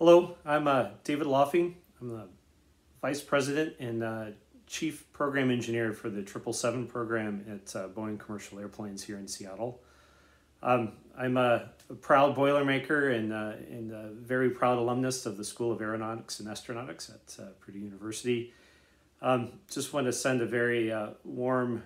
Hello, I'm uh, David Loffing. I'm the Vice President and uh, Chief Program Engineer for the 777 program at uh, Boeing Commercial Airplanes here in Seattle. Um, I'm a, a, proud Boilermaker and, uh, and a very proud alumnus of the School of Aeronautics and Astronautics at uh, Purdue University. Um, just want to send a very uh, warm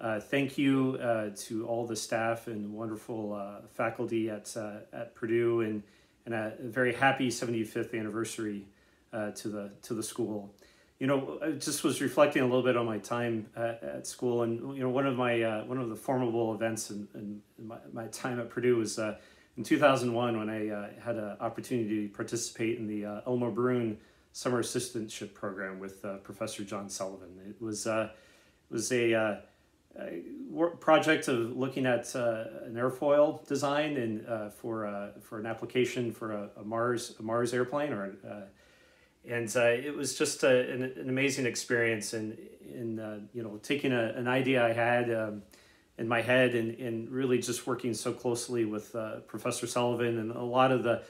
thank you to all the staff and wonderful faculty at, at Purdue and and a very happy 75th anniversary uh, to the to the school. You know, I just was reflecting a little bit on my time at, at school, and you know, one of my uh, one of the formidable events in, in, my, my time at Purdue was uh, in 2001 when I uh, had an opportunity to participate in the uh, Elmer Bruhn Summer Assistantship Program with uh, Professor John Sullivan. It was it was a project of looking at uh, an airfoil design and uh, for uh, for an application for a, a, Mars a Mars airplane or uh, and uh, it was just a, an, an, amazing experience and in you know taking a, an idea I had um, in my head and, and really just working so closely with Professor Sullivan and a lot of the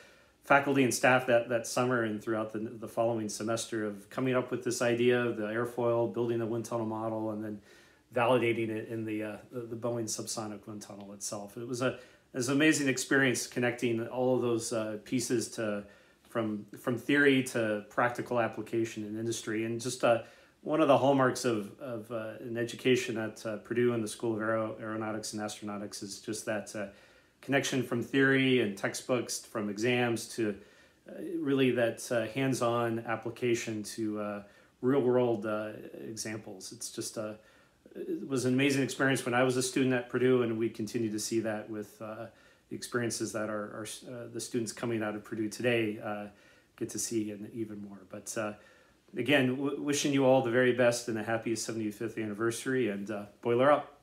faculty and staff that, that summer and throughout the, the following semester of coming up with this idea of the airfoil, building the wind tunnel model, and then validating it in the, uh, the, the Boeing subsonic wind tunnel itself. It was a it was an amazing experience connecting all of those uh, pieces to from from theory to practical application in industry, and just uh, one of the hallmarks of of uh, an education at uh, Purdue and the School of Aero, Aeronautics and Astronautics is just that uh, connection from theory and textbooks, from exams to really that hands-on application to real-world examples. It's just a it was an amazing experience when I was a student at Purdue, and we continue to see that with uh, the experiences that our, our uh, the students coming out of Purdue today uh, get to see and even more. But uh, again, wishing you all the very best and the happiest 75th anniversary, and uh, boiler up.